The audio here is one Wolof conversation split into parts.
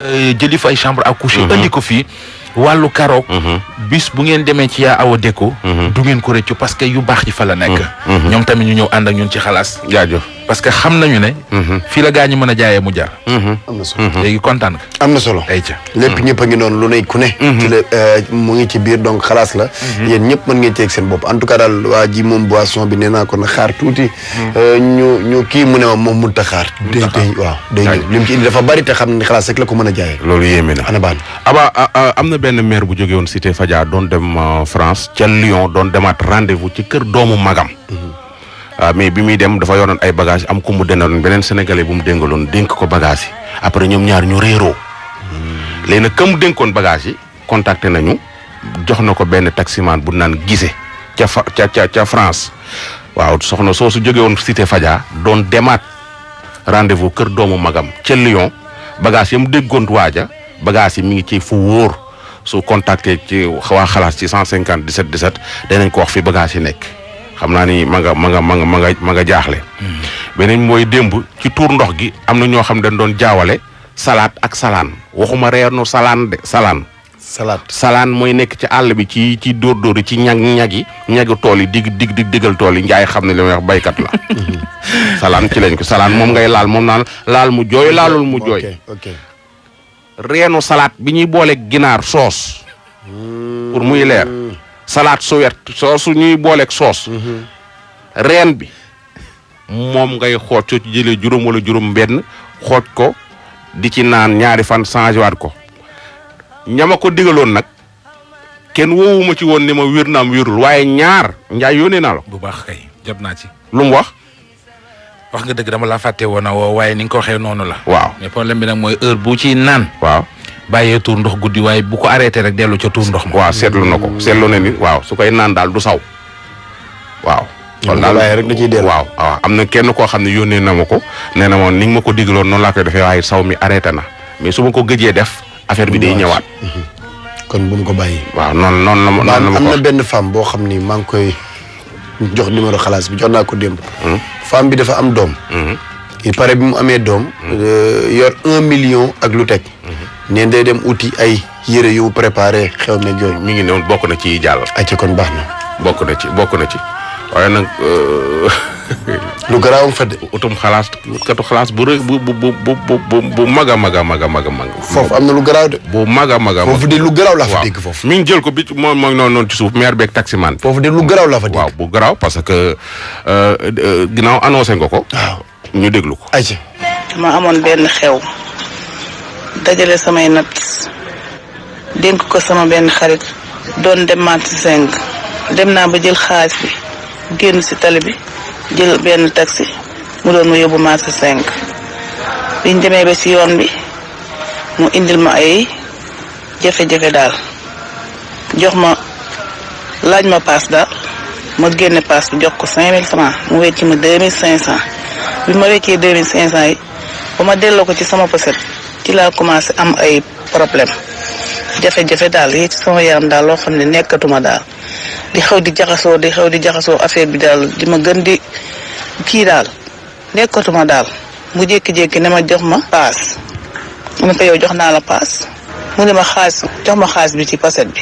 euh, jëli fa ay chambre à coucher. Mhm. andi ko fii wàllu karoog. Mhm. bis bu ngeen demee ci yaa awa déko. Mhm. du ngeen ko rëccu parce que yu baax yi fa la nekk. ñoom tamit ñu ñëw ànd ak ñun ci xalaas. jaajëf parce que xam nañu ne. fii la gaa ñi mën a jaayee mu jar. am na solo léegi kontaan nga. am na solo ayca lépp ñëpp a ngi noonu lu ne ku ne. ci la euh, mu ngi ci biir donc xalaas la. yéen ñëpp mën ngeen ceeg seen bopp en tout cas daal waa ji moom boisson bi nee naa ko na xaar tuuti. Hmm. Euh, ñu ñu kii mu ne ma moom mënut a xaar. day day waaw day ñëw li mu ci indi dafa bari te xam ne xalaas rek la ko mën a jaayee. loolu yéeme na ana baan. aba am na benn maire bu jógee woon Cité Fadia doon dem euh, France ca Lyon doon demaat rendez-vous ci kër doomu magam. Hmm. Ah, mais bi muy dem dafa yoroon ay bagage am ku mu dendaloon beneen sénégalais bu mu déngaloon dénk ko bagage yi après ñoom ñaar ñu réeroo. Hmm. léegi nag ka mu dénkoon bagage yi. contacté nañu jox na ko benn taximaan bu naan gise ca fa ca ca ca France waaw soxna soosu jóge woon cité Fadia doon demaat rendez-vous kër doomu magam ca Lyon bagage yam déggoon waaja bagage yi mi ngi ci fu wóor su contacté ci waa xalaas ci 150 17 17 danañ ko wax fi bagage yi nekk xam naa ni ma nga ma nga ma nga ma nga ma nga jaaxle. beneen mooy démb ci tuur ndox gi am na ñoo xam dañ doon jaawale. salaat ak salaan waxuma reenu salaan de salaan salaat salaan mooy nekk ci àll bi ci ci dóor dóor yi ci ñag ñag yi ñagu tool yi dig dig dig digal tool yi njaay xam ne li may wax baykat la salaan ci lañ ko salaan moom ngay laal moom naan laal mu jooy laalul mu jooy ok ok reenu salaat bi ñuy boole ginaar soos pour muy leer salaat su wert soosu ñuy booleeg soos reen bi moom ngay xooj soo ci jëlee juróom wala juróom benn xooj ko di ci naan ñaari fan changé waat ko ñama ko digaloon nag kenn woowuma ci woon ni ma wér naam wérul waaye ñaar njaay yónnee naa la bu baax kay jot naa ci lu mu wax wax nga dëgg dama laa fàtte woon a woo waaye ni nga ko waxee noonu la waaw mais problème bi nag mooy heure bu ci naan waaw bàyyee tuur ndox guddi waaye bu ko arrêté rek dellu ca tuur ndox ma waaw seetlu na ko seetlu na ni waaw su koy naan daal du saw waaw. kon daal rek da ciy dellu waaw waaw am na kenn koo xam ne yónnee na ma ko nee na moom ni nga ma ko digaloon noonu laa koy defee waaye saw mi arrêté na mais su ma ko gëjee def affaire bi day ñëwaat. Mhm. kon bu mu ko bàyyi. waaw noonu noonu la ma noonu la ma ko am na benn femme boo xam ni maa ngi koy jox numéro xalaas bi jox naa ko démb. Hmm? femme bi dafa am doom. Hmm? il paraît bi mu amee doom. Hmm? Euh, yor un million ak lu teg. neen day dem uti ay yére yu mu préparé xew meeg yooyu. mi ngi noonu bokk na ci jàll. ay ci kon baax na. bokk na ci bokk na ci waaye nag. Euh, lu garaawam fa de. utum xalaas katu xalaas bu rëy bu bu bu bu bu mag a mag a mag a mag a mag. foofu am na lu garaaw de. bu mag a mag a foofu de lu garaaw laa fa dégg foofu. mi ngi jël ko bi moom mooy noonu noonu ci suuf maire beeg taximan. foofu de lu garaaw laa fa dégg. waaw bu garaaw parce que euh, euh, ginnaaw annoncé nga ko. waaw. ñu déglu ko. ayca. ma amoon benn xew. dajale samay nat dénk ko sama benn xarit doon dem marché seng dem naa ba jël xaalis bi génn ci tali bi jël benn taxi mu doon ma yóbbu marché seng biñ demee ba ci yoon bi mu indil ma ay jafe-jafe daal jox ma laaj ma paas daal ma génne paas bi jox ko 5000 francs mu wecc ma 2500 bi ma weccee 2500 yi ba ma delloo ko ci sama poset ci laa commencé am ay problème jafe-jafe daal yi ci sama yaram daal loo xam ne nekkatuma daal di xaw di jaxasoo di xaw di jaxasoo affaire bi daal di ma gën di kii daal nekkatuma daal mu jékki-jékki ne ma jox ma paas mu ne ko yow jox naa la paas mu ne ma xaalis jox ma xaalis bi ci paset bi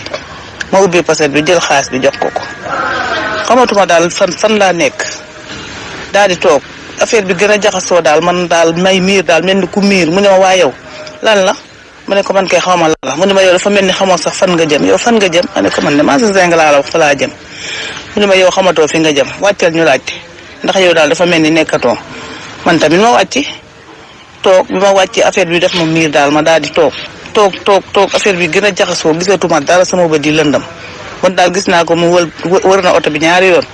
ma ubbi paset bi jël xaalis bi jox ko ko xamatuma daal fan fan laa nekk daal di toog affaire bi gën a jaxasoo daal man daal may miir daal mel ni ku miir mu ne ma waa yow lan la ma ne ko man kay xawma la mu ne ma yow dafa mel ni xamoo sax fan nga jëm yow fan nga jëm ma ne ko man de maa sa zeng laa la wax fa laa jëm mu ne ma yow xamatoo fi nga jëm wàccal ñu laajte ndax yow daal dafa mel ni nekkatoo man tamit ma wàcc toog bi ma wàcc affaire bi def ma miir daal ma daal di toog toog toog toog affaire bi gën a jaxasoo gisatuma dara sama bët di lëndam man daal gis naa ko mu wël wër na oto bi ñaari yoon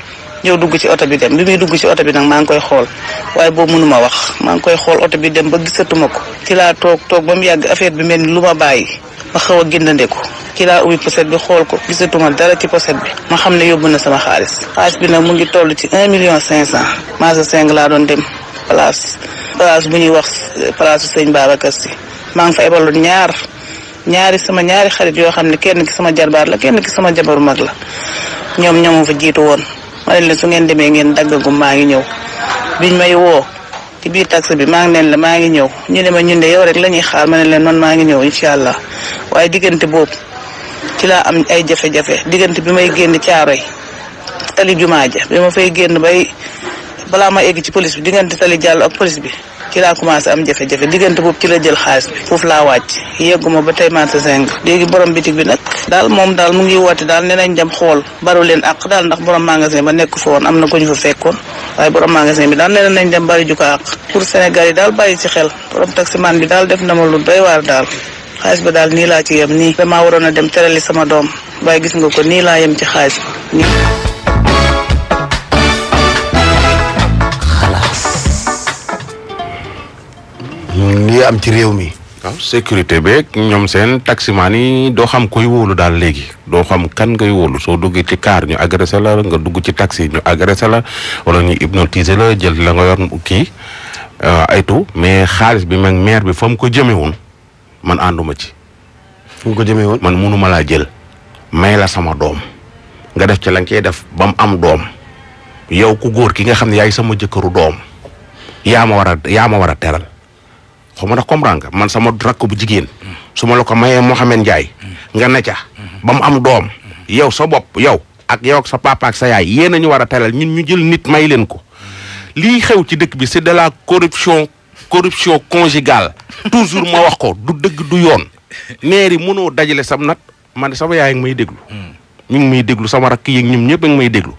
ñëw dugg ci oto bi dem bi muy dugg ci oto bi nag maa ngi koy xool waaye boobu mënuma wax maa ngi koy xool oto bi dem ba gisatuma ko ci laa toog toog ba mu yàgg affaire bi mel ni lu ma bàyyi ma xaw a gindandeku ci laa ubbi poset bi xool ko gisatuma dara ci poset bi ma xam ne yóbbu na sama xaalis xaalis bi nag mu ngi toll ci un million cinq cent maasa cinq laa doon dem place place bu ñuy wax place sëñ Babacar Si maa ngi fa ebaloon ñaar ñaari sama ñaari xarit yoo xam ne kenn ki sama jarbaar la kenn ki sama jabaru mag la ñoom ñoo ma fa jiitu woon ma ne leen su ngeen demee ngeen daggagu maa ngi ñëw biñ may woo ci biir taxi bi maa ngi leen la maa ngi ñëw ñu ne ma ñun de yow rek la ñuy xaar ma ne leen man maa ngi ñëw incha allah waaye diggante boobu ci laa am ay jafe-jafe diggante bi may génn caaroy tali jumaa ja bi ma fay génn bay balaa ma egg ci police bi diggante tali jàll ak police bi ci laa commencé am jafe-jafe diggante boobu ci la jël xaalis bi foofu laa wàcc yegguma ba tey marché zinc léegi borom bitig bi nag daal moom daal mu ngi woote daal ne nañ dem xool baru leen àq daal ndax borom magasin ba nekk fa woon am na ko ñu fa fekkoon waaye borom magasin bi daal ne nañ dem bari ju ko àq pour Sénégal yi daal bàyyi ci xel borom taximaan bi daal def na ma lu doy waar daal xaalis ba daal nii laa ci yem nii damaa waroon a dem terali sama doom waaye gis nga ko nii laa yem ci xaalis ba li am ci réew mi. waaw sécurité beeg ñoom seen taximaan yi doo xam koy wóolu daal léegi doo xam kan ngay wóolu soo duggee ci car ñu agressé la nga dugg ci taxi ñu agressé la wala ñu hypnotiser la jël la nga yor kii euh, aytu mais xaalis bi mag maire bi fa mu ko jëmee woon man ànduma ci. fu ko jëmee woon man munuma laa jël may la sama doom nga def ci la nga def ba mu am doom yow ku góor ki nga xam ne yaay sama jëkkëru doom yaa ma war a yaa ma war a teral xaw ma ndax comprendre nga man sama rakk bu jigéen su ma la ko mayee Mouhamed Ndiaye nga ne ca ba mu am doom yow sa bopp yow ak yow ak sa papa ak sa yaay yéen a ñu war a teral ñun ñu jël nit may leen ko lii xew ci dëkk bi c'est de la corruption corruption conjugale toujours ma wax ko du dëgg du yoon maire yi mënoo dajale sam nat man de sama yaay ak may déglu hmm. ñu ngi may déglu sama rakk yi ñoom ñëpp a ngi may déglu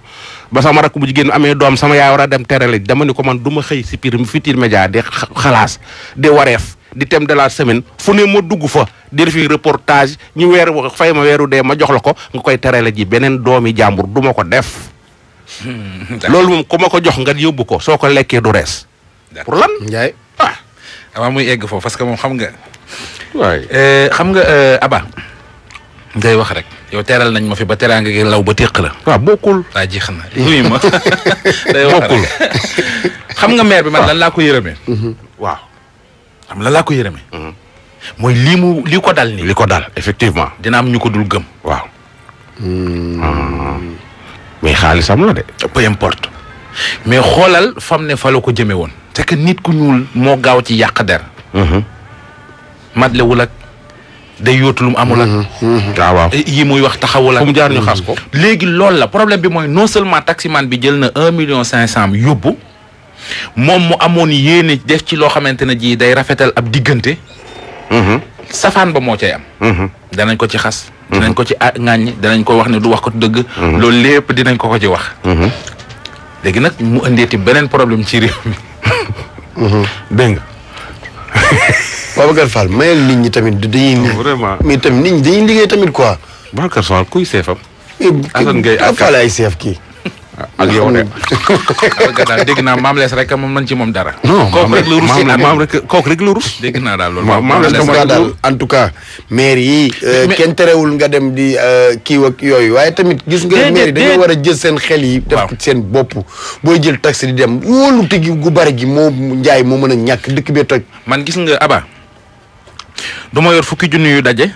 ba sama rakk bu jigéen amee doom sama yaay war a dem terale dama ni ko man du ma xëy si pir Futurs Médias di xalaas di wareef di thème de la semaine fu ne ma dugg fa di defi reportage ñu weer wax fay ma weeru dee ma jox la ko nga koy terale ji beneen doomi jàmbur du ma ko def hmm, loolu moom ku ma ko jox nga yóbbu ko soo ko lekkee du rees pour lan Ndiaye. ah avant muy egg foofu parce que moom xam nga. waay eh, xam nga eh, Aba. ngay wax rek. yow teral nañ ma fi ba teraanga gi law ba téq la. waaw bokkul. waa jeex na wuyu ma. day wax rek xam nga maire bi man lan laa ko yërëmee. Mhm. waaw. xam la laa ko yërëme. Mhm. mooy lii mu lii ko dal nii. li ko dal effectivement. dina am ñu ko dul gëm. waaw. Hmm. Ah. mais xaalisam la de. peu importe mais xoolal fam ne fa la ko jëme woon. c'est que nit ku ñuul moo gaaw ci yàq der. Mhm. matlewul ak day yóotu lu mu amul ak. Mhm. Mhm. Ah, waaw eh, yi muy wax taxawul ak. fu mu jaar ñu xas ko. léegi loolu la problème bi mooy non seulement taximan bi jël na un million cinq cent yóbbu. moom mu amoon yéene def ci loo xamante ne ji day rafetal ab diggante. Mhm. safaan ba moo cay am. Mhm. danañ ko ci xas. Mhm. danañ ko ci a ŋàññ danañ ko wax ne du wax ko dëgg. loolu lépp dinañ ko ko ci wax. léegi nag mu indeeti beneen problème ci réew mi. dégg nga. Babacar Fall mayal nit ñi tamit dañuy. vraiment mais tamit nit ñi dañuy liggéey tamit quoi. Babacar Fall kuy seefam. Assane Gueye ak faale ay chef kii. ak yow de. daal dégg naa maam lees rek moom man ci moom dara. non kooku rek la rus si maam rek kooku rek la rus. dégg naa daal loolu. maam lees moom daal en tout cas. maire yi. Euh, kenn terewul nga dem di euh, kii ak yooyu waaye tamit. gis nga maire yi dañoo war a jël seen xel yi. def seen bopp booy jël taxi di dem wóolu tigi gu bari gi moo njaay moo mën a ñàkk dëkk bee toj. man gis nga Aba du ma yor fukki junni yu daje.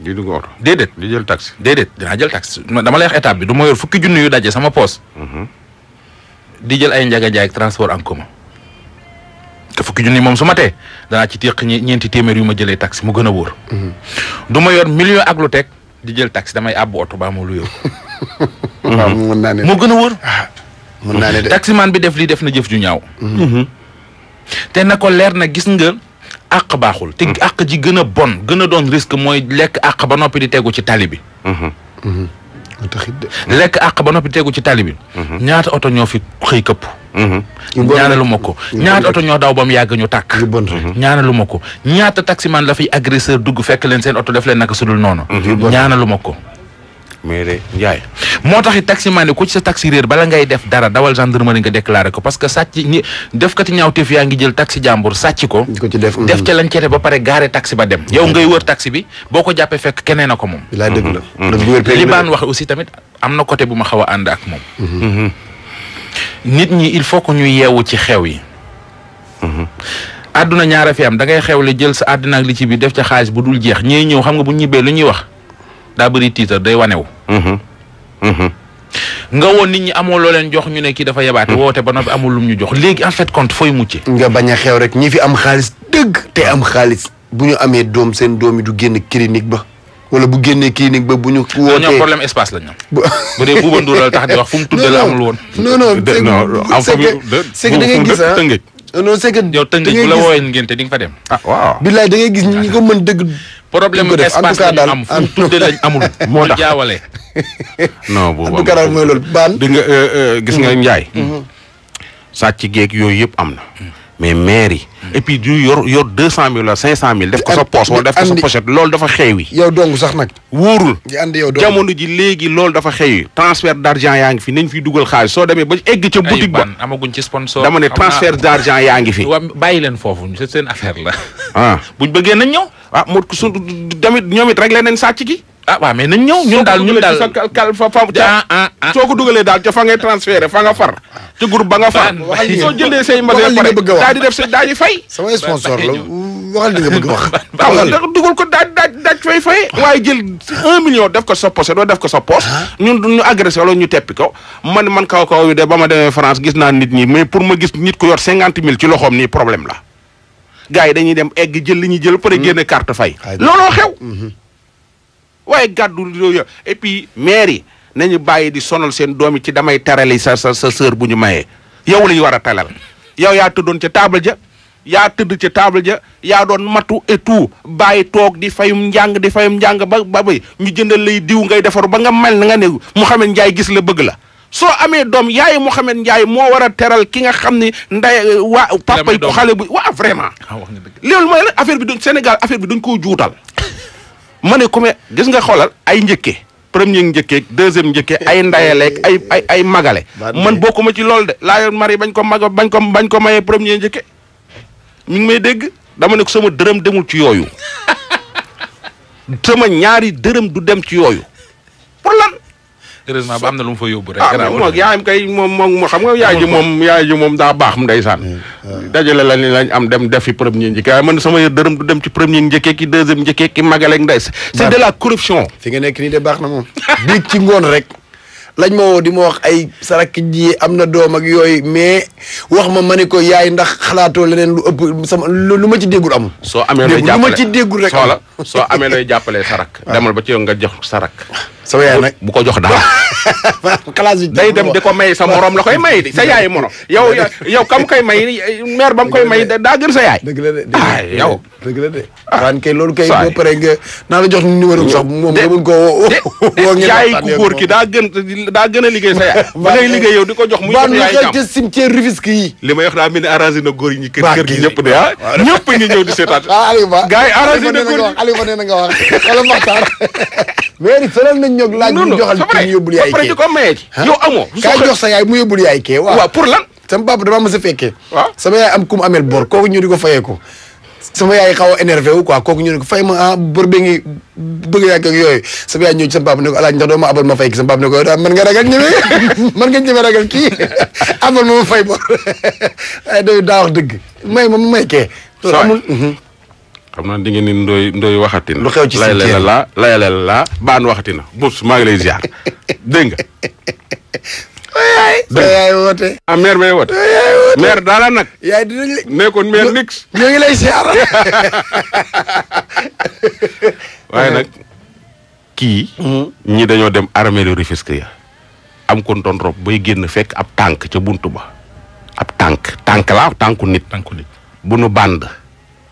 di dugg oto. déedéet di jël taxi. déedéet dinaa jël taxi dama lay wax étape bi du ma yor fukki junni yu daje sama poos. Mhm. di jël ay njaga jaay ak transport en commun. te fukki junni moom su ma tee danaa ci téq ñeenti téeméer yu ma jëlee taxi mu gën a wóor. Mhm. du ma yor million ak lu teg di jël taxi damay àbb oto baa ma lu yow. waaw mën naa ne moo gën a wóor. Ah, mën naa ne de taximaan bi def lii def na jëf ju ñaaw. Mhm. te na ko leer na gis nga. àq baaxul te mm-hmm. àq ji gën a bon gën a doon risque mooy lekk àq ba noppi di tegu ci tali bi mm-hmm. Mm-hmm. lekk àq ba noppi tegu ci tali bi ñaata oto ñoo fi xëy këpp ñaanalu ma ko ñaata oto ñoo daw ba mu yàgg ñu tàkk ñaanalu ma ko ñaata taximan la fiy agresseur dugg fekk leen seen oto def leen naka sudul noonu ñaanalu ma ko mais de Ndiaye moo tax it taximaan yi ku ci sa taxi réer bala ngay def dara dawal gendarmerie nga déclaré ko parce que sàcc ñi defkati ñaawteef yaa ngi jël taxi jàmbur sàcc ko. di ko ci def def ca lañ cete ba pare gaare taxi ba dem. yow ngay wër taxi bi boo ko jàppee fekk keneen a ko moom. laa dëgg la. Mm-hmm. dëgg wér li baan wax aussi tamit am na côté bu ma xaw a ànd ak moom. Mm-hmm. nit ñi il faut que ñu yeewu ci xew yi. Mm-hmm. àdduna ñaara fi am da ngay xew li jël sa àddina ak li ci biir def ca xaalis bu dul jeex ñiy ñëw xam nga bu ñibbee lu ñuy wax. daa bëri tiitar day wanewu mhm. Mhm. nga woon nit ñi amoo loo leen jox ñu ne kii dafa yabaate mhm. woote ba noppi amul lum ñu jox léegi en fait compte fooy mucce nga bañ a xew rek ñi fi am xaalis dëgg te am xaalis bu ñu amee doom seen doom yi du génn clinique ba wala bu génnee clinique ba bu ñu. wootee ñoom problème espace la ñoom. bu dee Bouba Ndour la tax di wax fu mu tuddee la amul woon. non non c'est que c'est que da ngay gis ah. Euh, non c'est que. yow tënk bu la wooyee ngénte di nga fa dem. ah waaw billaay da ngay gis ñi ko mën dëgg. problème mu espace la ñu am fu tudde lañ amul. moo tax jaawale. non bu baax daal mooy loolu baan. di nga euh, euh, gis nga mm-hmm. Ndiaye. Mm-hmm. sàcc geeg yooyu yëpp am na. Mm-hmm. mais maire yi. et puis du yor yor deux cent mille wala cinq cent mille. def ko sa poche wala def ko sa pochette loolu dafa xeewi. yow dong sax nag. wóorul di ànd yow doom jamono ji léegi loolu dafa xew transfert d' argent yaa ngi fi nañ fiy dugal xaalis soo demee ba egg ca ay boutique ba ban amaguñ ci sponsor. dama ne xam naa- transfert d' argent yaa ngi fi waa bàyyi leen foofu c'est seen affaire la. ah buñ bëggee nañ ñëw. ah mu su damit ñoom it rek leneen sàcc gi ah waaw mais nañ ñëw ñun daal ñun daal. sa kal kal fa fa ah ah ah. soo ko dugalee daal ca fa ngay transféré fa nga far ci groupe ba nga fa soo jëndee say mbase ba pare daal di def sa daal di fay sama sponsor la waxal li nga bëgg wax xam nga dugal ko daaj daaj daaj fay fay waaye jël un million def ko sa poche doo def ko sa poche ah. ñun ñu agressé wala ñu teppi ko man man kaw kaw yu de ba ma demee France gis naa nit ñi mais pour ma gis nit ko yor cinquante mille ci loxoom nii problème la gars yi dañuy dem egg jël li ñuy jël pare hmm. génne carte fay looloo xew hmm. waaye gàddu réew ya et puis maire yi nañu bàyyi di sonal seen doom yi ci damay tarali sa sa sa sœur bu ñu mayee yow la ñu war a talal yow yaa tëddoon ca table ja yaa tëdd ca table ja yaa doon matu et tout bàyyi toog di fayum njàng di fayum njàng ba ba bay ñu jëndal lay diw ngay defaru ba nga mel na nga ne Mouhamed Ndiaye gis la bëgg la soo amee doom yaay Mouhamed Ndiaye moo war a teral ki nga xam ni nday euh, waa papa yi ko xale bu waa vraiment ah, loolu mooy la affaire bi duñ Sénégal affaire bi dañ koo juutal ma ne ku me gis nga xoolal ay njëkke premier njëkkee deuxième njëkkee ay ndayaleeg ay ay ay magale man bokkuma ci loolu de laa yoon mari bañ ko mag bañ ko bañ ko mayee premier njëkke mi ngi may dégg dama ne ko sama dërëm demul ci yooyu sama ñaari dërëm du dem ci yooyu pour lan heureusement ba am na lu mu fa yóbbu rek. ah mais moom yaayam kay moom moom xam nga yaay ji moom yaay ji moom daa baax mu ndeysaan. dajale la ni lañ am dem defi premier njëkk waaye man sama dërëm du dem ci premier njëkkee ki deuxième njëkkee ki magale ak ndeys. c'est de la corruption. fi nga nekk nii de baax na moom. biig ci ngoon rek. lañ ma woo di ma wax ay sarak ji am na doom ak yooyu mais wax ma ma ne ko yaay ndax xalaatoo leneen lu ëpp sama lu ma ci déggul amul. soo amee looy jàppale lu ma ci déggul rek. soola soo amee looy jàppalee sa rak. Ah. demal ba ci yow nga jox sa rak. sa yaay nag bu ko jox dara. classe bi day dem di ko may sa morom la koy may di sa yaay mono yow yow kam koy may mère ba mu koy may daa gën sa yaay. dëgg la de ah yow. dëgg la de ah. waan kay loolu kay boo paree nga naa la jox numéro sax moom nga mën koo woo. woo ngeen yaay ku góor ki daa gën daa gën a liggéey sa yaay. ba ngay liggéey yow di ko jox muy jox yaay jàmm. li may wax daa mel ni arrangé na góor ñi kër kër gi ñëpp de ah ñëpp ngi ñëw di seetaan. ah Aliou Ba gars yi arrangé na góor Aliou Ba nee na nga wax wala Maxtaar. mais it sonal nañ ñoog laaj ñu joxal kii ñu yóbbul yaay kee. yow amoo. kaay jox sa yaay mu yóbbul yaay kee waaw. waaw pour lan. sama papa damaa mës a fekkee. waaw sama yaay am ku mu amel bor kooku ñu di ko fayee ko. sama yaay xaw a énervé wu quoi kooku ñu di ko fay ma ah bor bee ngi bëgg yàgg ak yooyu sama yaay ñëw ci sama papa ne ko alaaj ndax doo ma abal ma fay ki sama papa ne ko daa mën nga ragal ñëwee mën nga ñëwee ragal kii abal ma ma fay bor waaye doy daa wax dëgg may ma mu may kee loolu Saay. amul Mhm. xam naa di ngeen ni ndooy ndooy waxatina Lu xew ci lay cimetière la laa lay la laa baan waxatina bubs maa ngi lay ziar dégg nga yaay sa yaay woote. ah maire bay woote. yaay woote maire daala nag. yaay dinañ la nekkoon maire nix. ñoo ngi lay siyaara. waaye nag kii. Hmm. ñi dañoo dem armée de Rufisque ya am kon doon rob bay génn fekk ab tànk ca bunt ba. ab tànk tànk laa tànku nit. tànku nit bu nu bànd.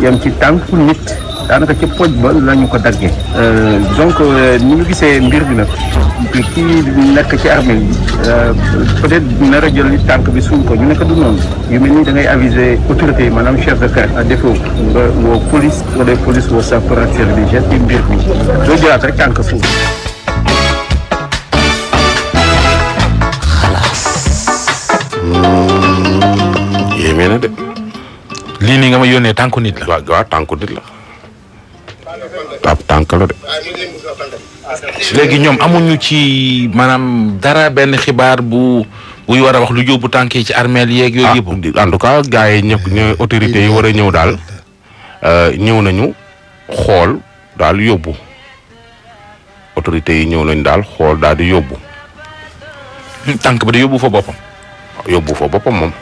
yem ci tànk nit daanaka ci poj ba la ñu ko daggee. Euh, donc euh, ni ñu gisee mbir bi nag kii nekk ci armée bi euh, peut-être nar a jël tànk bi suul ko ñu nekk du noonu yu mel nii da ngay aviser autorité yi maanaam chef de corps à défaut nga woo police wala police woo sapeur ak service ci mbir bi doo jëlaat rek tànk suul. lii nii nga ma yónnee tànku nit la. waaw waaw tànku nit la. ab tànk la de. léegi ñoom amuñu ci maanaam dara benn xibaar bu buy war a wax lu yóbbu tànk yi ci armeel yeeg yooyu ah, yëpp. en tout cas gars yi ñëpp ñooy autorités yi war a ñëw daal euh, ñëw nañu xool daal yóbbu. autorité yi ñëw nañ daal xool daal di yóbbu. tànk ba de yóbbu fa boppam. yóbbu fa boppam moom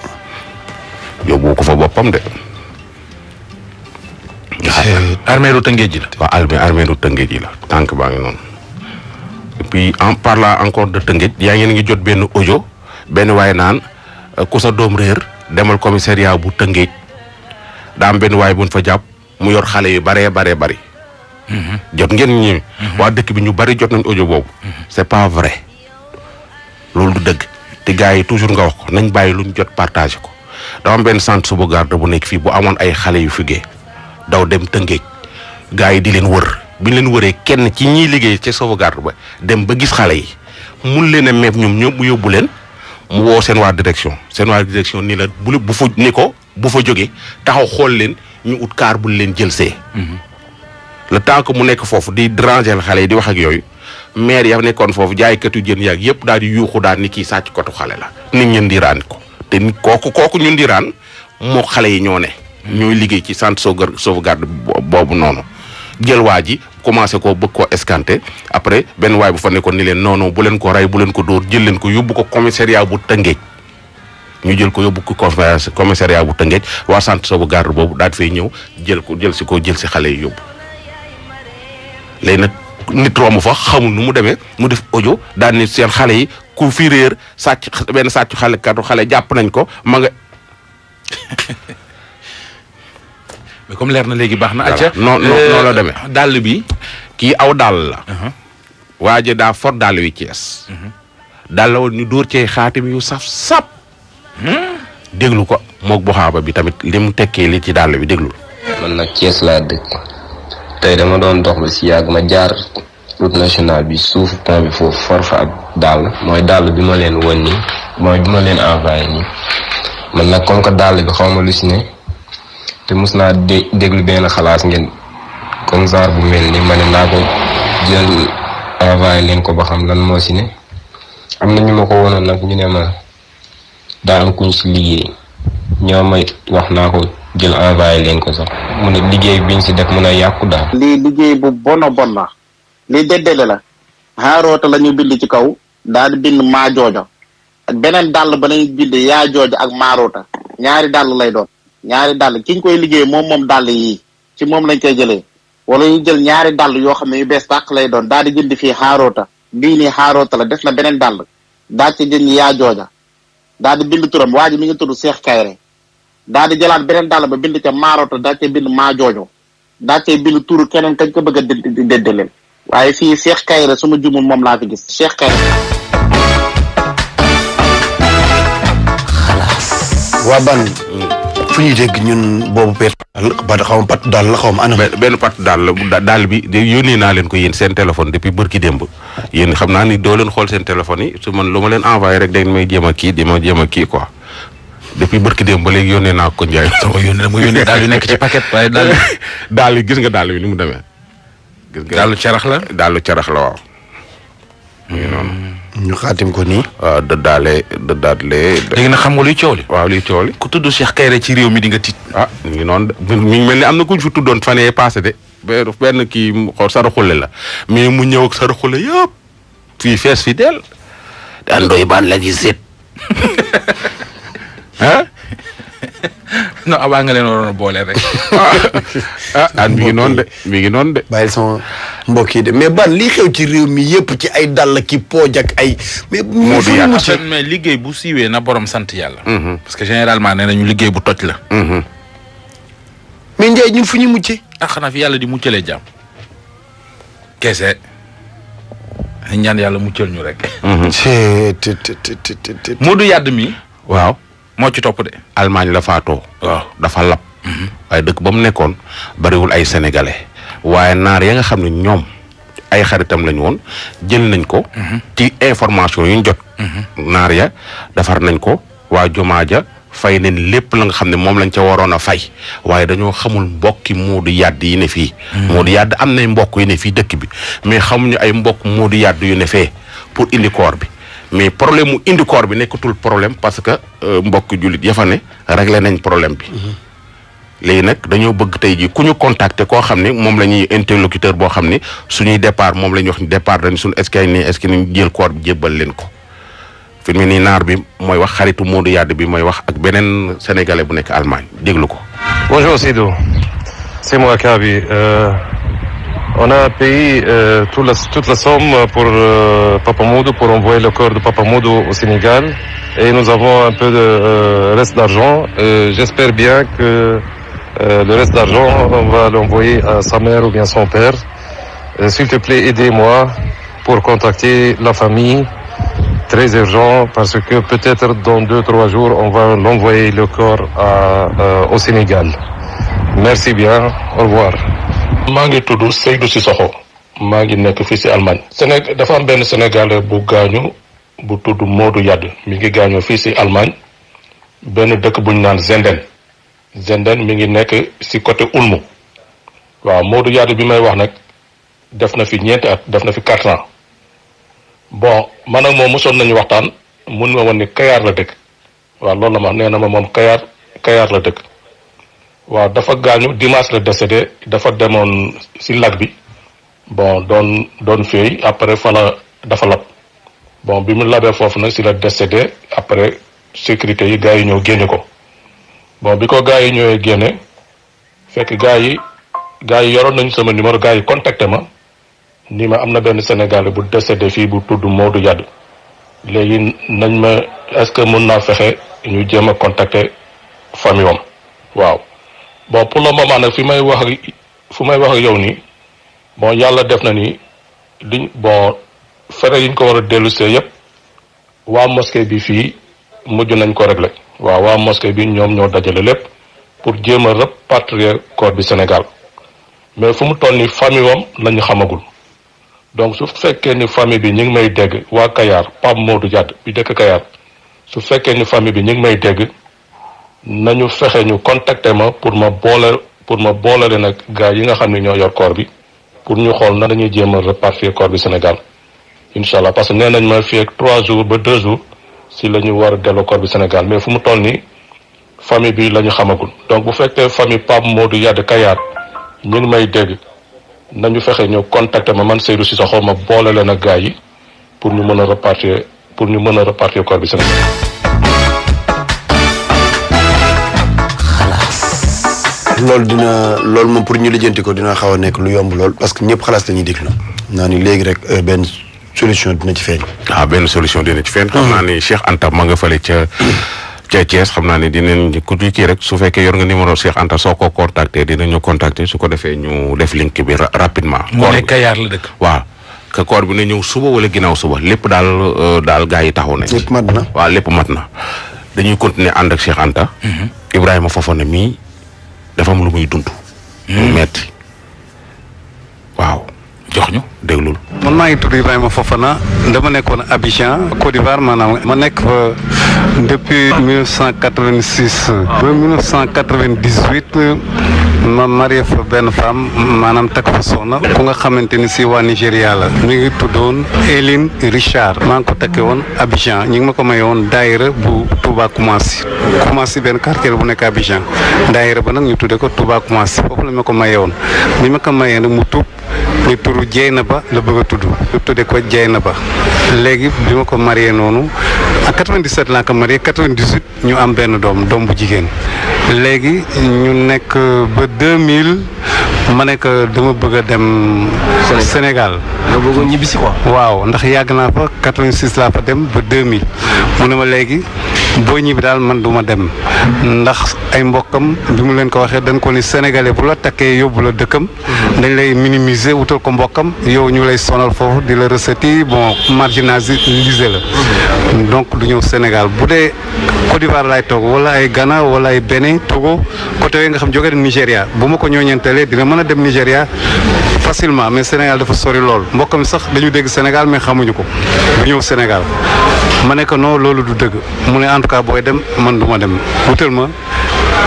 yóbbu ko fa boppam de. Eh, armée ru Tëngéej ji la. waaw armée armée ru Tëngéej ji la tànk baa ngi noonu. et puis en parlant encore de Tëngéej yaa ngeen ngi jot benn audio benn waaye naan euh, ku sa doom réer demal commissariat bu Tëngéej daa am benn waaye buñ fa jàpp. mu yor xale yu baree baree bari. Mhm. jot ngeen ñëwee. Mhm. waa dëkk bi ñu bari jot nañ audio boobu. Mhm. c'est pas vrai loolu du dëgg te gars yi toujours nga wax ko nañ bàyyi luñ jot partagé ko dama am benn centre sauvegarde bu nekk fii bu amoon ay xale yu fugee daw dem tëngéej gars yi di leen wër bi leen wëree kenn ci ñiy liggéey ca sauvegarde ba dem ba gis xale yi mun leen a meeb ñoom ñëpp yóbbu leen mu woo seen waa direction seen waa direction nii la bu bu fu ni ko bu fa jógee taxaw xool leen ñu ut kaar bu leen jël see. Mhm. le temps que mu nekk foofu di déranger xale yi di wax ak yooyu maire ya nekkoon foofu jaaykatu jën yaag yëpp daal di yuuxu daal ni kii sàcc kotu xale la. nit ñi ndiraan ko te nit kooku kooku ñu ndiraan moo xale yi ñoo ne. Mhm. ñooy liggéey ci centre sauvegarde boobu noonu. jël waa ji commencé koo bëgg koo escanté après benn waay bu fa nekkoon ni leen non non bu leen ko rey bu leen ko dóor jël leen ko yóbbu ko commissariat bu Tëngéej ñu jël ko yóbbu ko conférence commissariat bu Tëngéej waa sant sa bu garde boobu daal fay ñëw jël ko jël si ko jël si xale yi yóbbu léegi nag nit romb fa xamul nu mu demee mu def audio daal ni seen xale yi ku fi réer sàcc benn sàccu xale katu xale jàpp nañ ko ma nga. mais comme leer na léegi baax na. acca non non euh, la demee. dàll bi kii aw dàll la. Uh-huh. waa ji daa for dàll wi Cees. Uh-huh. daal la woon ñu dóor cee xaatim yu saf sap déglu ko mook buxaaba bi tamit li mu tekkee li ci dàll bi déglu man nag Thiès laa dëkk tey dama doon dox ba si yàgg ma jaar route nationale bi suuf pont bi foofu for fa ab dàll mooy dàll bi ma leen won nii mooy bi ma leen envoyé nii man nag comme que dàll bi xaw ma lu si ne te mus naa dé déglu benn xalaas ngeen comme genre bu mel ni ma ne naa ko jël envoyé leen ko ba xam lan moo si ne am na ñu ma ko wonoon nag ñu ne ma daa am kuñ si liggéey ñoo may wax naa ko jël envoyé leen ko sax mu ne liggéey biñ si def mun a yàqu daal. lii liggéey bu bon a bon la lii déddale la xaaroota la ñu bind ci kaw daal di bind maa jooja ak beneen dàll ba nañ bind yaa jooja ak maaroota ñaari dàll lay doon ñaari dàll ki ñu koy liggéey moom moom dàll yi ci moom lañ koy jëlee wala ñu jël ñaari dàll yoo xam ne yu bees tàq lay doon daal di jënd fii xaaroota bii nii xaaroota la def na beneen dàll daal ci jënd yaa jooja daal di bind turam waa ji mi ngi tudd Seex Kayre daal di jëlaat beneen dàll ba bind ca maaroota daal ci bind maa joojo daa cay bind turu keneen kañ ko bëgg a déddaleel waaye fii Cheikh Kayre su ma jumul moom laa fi gis Cheikh Kayre waa ban fu ñuy dégg ñun boobu peet ba xaw ma pat daal la xaw ma anam benn pat daal la daal bi de yónnee naa leen ko yéen seen téléphone depuis bërki démb yéen xam naa ni doo leen xool seen téléphone yi su man lu ma leen envoyé rek dañ may jéem a kii di ma jéem a kii quoi depuis barki démb ba léegi yónnee naa ko Ndiaye. sama yónnee mu yónnee daal yu nekk ci paquet waaye daal yi. daal yi gis nga daal yi ni mu demee. gis nga daalu carax la. daalu carax la waaw. mu ngi noonu. ñu xaatim ko nii. waaw dëddaale dëddaale. léegi nag xam nga luy coow li. waaw luy coow li. ku tudd Cheikh Kayre ci réew mi di nga tiit. ah mu ngi noonu de mi ngi mel ni am na ku ñu fi tuddoon fan yee passé de benn kii mu xaw saraxule la mais mu ñëw ak saraxule yëpp. fii fees fi deel daan doy baan la ñuy seet ah non abaa nga leen waroon a boole rek. ah ah mi ngi noonu de mi ngi noonu de bàyyil sama mbokk yi de mais ban lii xew ci réew mi yëpp ci ay dàll ki pooj ak ay. mais Moo du fu ñu yàq. mucc Assane mais liggéey bu siiwee na borom sant yàlla. parce que généralement nee nañu liggéey bu toj la. mais Ndiaye ñun fu ñu muccee. ah xanaa fi yàlla di muccalee jàmm. kese ñaan yàlla mu cël ñu rek. Mhm. Modou Yàdd mi. waaw moo ci topp de. Allemagne la faatoo. waaw dafa lab. Mhm. waaye dëkk ba mu nekkoon bariwul ay sénégalais waaye naar ya nga xam ne ñoom ay xaritam lañu woon jël nañ ko. Mhm. ci information yu ñu jot. naar ya defar nañ ko. waa jumaa ja fay nañ lépp la nga xam ne moom lañ ca waroon a fay waaye dañoo xamul mbokki Moodu Yàdd yi ne fii. Hmm. Moodu Yàdd am nay mbokk yu ne fii dëkk bi mais xamuñu ay mbokk Moodu Yàdd yu ne fee pour indi koor bi mais problème mu indi koor bi nekkatul problème parce que euh, mbokk jullit ya fa ne réglé nañ problème bi. Hmm. léegi nag dañoo bëgg tey jii ku ñu contacter koo xam ne moom la ñuy interlocuteur boo xam ne suñuy départ moom la ñuy wax ni départ dañ suñu est-ce que ni est-ce que ni jël koor bi jébbal leen ko. fi mu nii naar bi mooy wax xaritu Modou Yade bi mooy wax ak beneen sénégalais bu nekk Allemagne déglu ko. bonjour Sido c'est moi Kaby euh, on a payé euh, toute la toute la somme pour euh, Papa Modou pour envoyer le corps de Papa Modou au Sénégal et nous avons un peu de euh, reste d'argent euh, j'espère bien que euh, le reste d'argent on va l'envoyer à sa mère ou bien son père. Euh, s'il te plaît, aidez-moi pour contacter la famille. Très urgent parce que peut-être dans deux, trois jours, on va l'envoyer le corps à, euh, au Sénégal. Merci bien. Au revoir. maa ngi tudd Seydou Sissoko maa ngi nekk fii si Allemagne Séné dafa am benn sénégalais bu gaañu bu tudd Modou Yade mi ngi gaañoo fii si Allemagne benn dëkk bu ñu naan Zenden Zenden mi ngi nekk si côté Ulmu waaw Modou Yaadu bi may wax nag def na fi ñeenti at def na fi quatre ans bon man ak moom mosoon nañu waxtaan mun ma woon ni Kayaar la dëkk waaw loolu la ma nee na ma moom Kayaar Kayaar la dëkk waaw dafa gaañu dimanche la décédé dafa demoon si lag bi bon doon doon féey après fala dafa lab bon bi mu labee foofu nag si la décédé après sécurité yi gars yi ñëw génne ko bon bi ko gars yi ñëwee génne fekk gars yi gars yi yoroon nañ sama numéro gars yi contacté ma ni ma am na benn Sénégalais bu décédé fii bu tudd Modou Yade léegi nañ ma est-ce que mën naa fexe ñu jéem a contacter famille am waaw bon pour le moment nag fi may wax ak fu may wax ak yow nii bon yàlla def na ni liñ bon fere yiñ ko war a dellu see yëpp waa mosquée bi fii mujj nañ ko régler waaw waa mosquée bi ñoom ñoo dajale lépp pour jéem a rapatrier corps bi Sénégal mais fu mu toll ni famille wam la ñu xamagul donc su fekkee ni famille bi ñu ngi may dégg waa Kayar Pape Modou Diadd bi dëkk Kayar su fekkee ni famille bi ñu ngi may dégg nañu fexe ñu contacter ma pour ma boole pour ma boole leen ak gars yi nga xam ne ñoo yor corps bi pour ñu xool na dañuy jéem a repartir corps bi Sénégal incha allah parce que nee nañ ma fii ak trois jours ba deux jours si la ñu war a delloo corps bi Sénégal mais fu mu toll nii famille bi la ñu xamagul donc bu fekkee famille Pape Modou Yade Kayar ñu ngi may dégg nañu fexe ñëw contacter ma man Seydou Cissokho ma boole leen ak gars yi pour ñu mën a repartir pour ñu mën a repartir corps bi seen loolu dina loolu moom pour ñu lijjanti ko dina xaw a nekk lu yomb lool parce que ñëpp xalaas la ñuy déglu naa ni léegi rek euh, benn solution dina ci feeñ. ah benn solution dina ci feeñ. xam naa ni Cheikh Anta ma nga fële ca ca Thiès xam naa ni dinañ ku ci kii rek su fekkee yor nga numéro Cheikh Anta soo ko contacter dinañu contacter su ko defee ñu def link bi ra- rapidement. mu koor ne bi Kayaar la dëkk. waaw que koor bi na ñëw suba wala ginnaaw suba lépp daal euh, daal gaa yi taxaw nañ. lépp mat na waaw lépp mat na. dañuy continuer ànd ak Cheikh Anta. Mhm. Ibrahima Fofana mii dafa am lu muy dund. mu mhm. metti waaw. jox ñu déglul. man maa ngi tudd Ibrahima Fofana dama nekkoon Abidjan Côte d'Ivoire maanaam ma nekk fa depuis 1986. Ah. ba 1998. ma marié fa benn femme maanaam takk fa soxna ku nga xamante ni si waa Nigéria la mi ngi tuddoon Eline Richard maa ngi ko takkee woon Abidjan ñi ngi ma ko maye woon daayira bu Touba Koumassi Koumassi benn quartier bu nekk Abidjan daayira ba nag ñu tuddee ko Touba Koumassi foofu la ma ko maye woon bi ma ko mayee nag mu tuub ni turu Dieynaba la bëgg a tudd ñu tuddee ko Dieynaba léegi bi ma ko marié noonu en 97 laa ko marié 98 ñu am benn doom doom bu jigéen léegi ñu nekk ba 2000 ma nekk dama bëgg a dem. Sénégal nga bëggoon ñibbisi quoi. waaw ndax yàgg naa fa 86 laa fa dem ba 2000 mu ne ma léegi boo ñibbi daal man du ma dem ndax ay mbokkam bi mu leen ko waxee dañ ko ni sénégalais bu la takkee yóbbu la dëkkam. dañ lay minimiser wutal ko mbokkam yow ñu lay sonal foofu di la recette bon marginaliser la donc du ñëw Sénégal bu dee Côte d'Ivoire laay toog wala ay Ghana wala ay Bénin Togo côté yooyu nga xam jóge dem Nigéria bu ma ko ñooñantelee dina mën a dem Nigéria facilement mais Sénégal dafa sori lool mbokkam sax dañu dégg Sénégal mais xamuñu ko du ñëw Sénégal ma ne ko non loolu du dëgg mu ne en tout cas booy dem man du ma dem wutal ma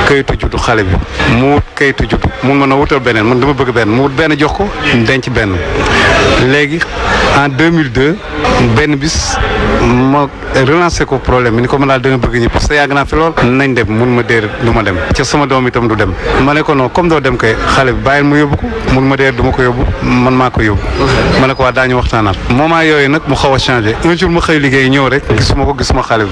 kayitu juddu xale bi mu wut kayitu juddu mun mën a wutal beneen man dama bëgg benn mu wut benn jox ko denc benn léegi en 2002 benn bis ma relancé ko problème bi ni ko mën daal dama bëgg ñi parce que yàgg naa fi lool nañ dem mun ma déer du ma dem ca sama doom itam du dem ma ne ko non comme doo dem kay xale bi bàyyil ma yóbbu ko mun ma déer du ma ko yóbbu man maa ko yóbbu ma ne ko waa daañu waxtaanaat moment yooyu nag mu xaw a changé un jour ma xëy liggéey ñëw rek gisuma ko gisuma xale bi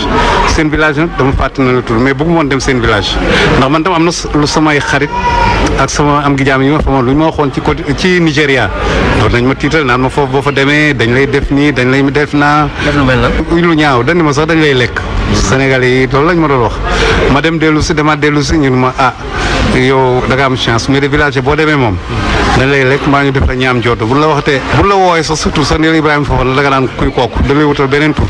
seen village nag dama fàtte na la tur mais bëggu woon dem seen village ndax man tam am na lu samay xarit ak sama am gi jaam yi ma fa moom lu ñu ma waxoon ci côté ci Nigéria doon nañ ma tiital naan ma foofu boo fa demee dañ lay def nii dañ lay def naa. def lu mel na lu ñaaw dañ ma sax dañ lay lekk. Sénégalais yi loolu lañ ma doon wax ma dem dellu si demaat dellu si ñun ma ah. yow da nga am chance mais de village boo demee moom dañ lay lekk mbaa ñu def la ñaam jooto bu la waxtee bu la wooyee sax surtout sax neel Ibrahima foofu la da nga naan kuy kooku da lay wutal beneen tur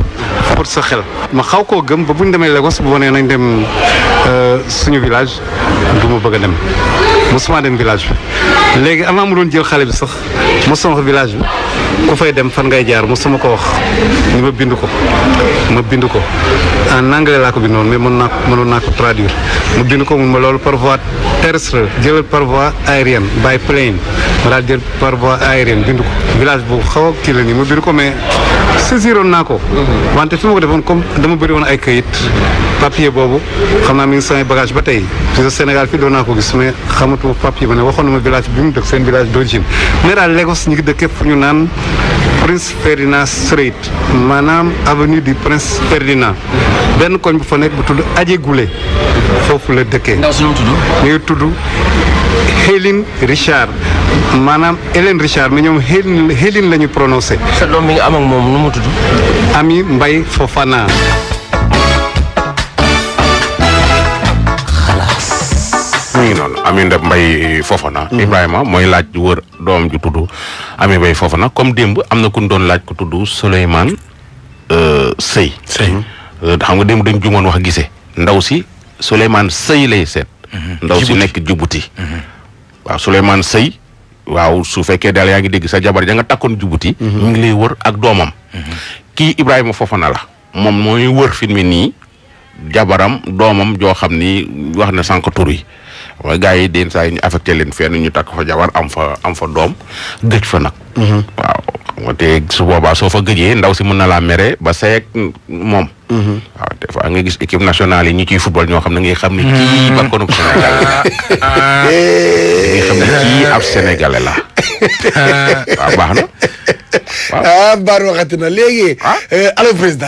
pour sa xel ma xaw koo gëm ba bu ñu demee Lagos bu ma nee nañ dem euh, suñu village du ma bëgg a dem mosuma dem village bi léegi avant mu doon jël xale bi sax mu sama village bi ku fay dem fan ngay jaar mu sama ko wax ni ma bind ko ma bind ko en anglais laa ko bindoon mais mën naa mënoon naa ko traduire ma bind ko mun ma loolu par voie terrestre jëlal par voie aérienne by plane ma daal jël par voie aérienne bind ko village bu xaw a kii la nii ma bind ko mais saisiroon naa ko wante fi ma ko defoon comme dama bëri woon ay kayit papier boobu xam naa mi ngi samay bagage ba tey fi sa Sénégal fii doon naa ko gis mais xamatuma papier ma ne waxoon na ma village bi mu dëkk seen village d'origine mais daal Lagos ñu ngi dëkkee fu ñu naan Prince Ferdinand Street maanaam avenue du Prince Ferdinand benn koñ bu fa nekk bu tudd Ajegule foofu la dëkkee. ndaw si nu mu tudd. mi ngi tudd Hélène Richard maanaam Hélène Richard mais ñoom Hélène Hélène la ñu prononcé. sa doom mi nga am ak moom nu mu tudd. Ami Mbaye Fofana. mi ngi noonu Ami Ndeb Mbay Fofana. Mhm. Ibrahima mooy laaj ju wër doom ju tudd Ami Mbay Fofana comme démb am na ku ñu doon laaj ku tudd Souleymane euh, Sey. Sey mhm. euh, xam nga démb dañ jumoon wax gisee ndaw si Souleymane Sey lay seet. Mhm. ndaw si nekk Djibouti. waaw Souleymane Sey. waaw su fekkee daal yaa ngi dégg sa jabar ja nga takkoon Djibouti. mu ngi lay wër ak doomam. kii Ibrahima Fofana la. moom mooy wër fi mu nii jabaram doomam joo xam ni wax na sànq tur yi waaye gars yi den saa yi ñu affecté leen fenn ñu takk fa jabar am fa am fa doom gëj fa nag. Mhm. waaw xam nga te su boobaa soo fa gëjee ndaw si mën na laa mere ba seeg moom. Mhm. waaw des fois nga gis équipe nationale yi ñu ciy football ñoo xam ne ngay xam ne mhm. kii bakkanub Sénégal la. ngay xam ne kii ab Sénégalais la. waaw baax na. waaw ah Mbadou waxati na léegi. Ah. Euh, allo président.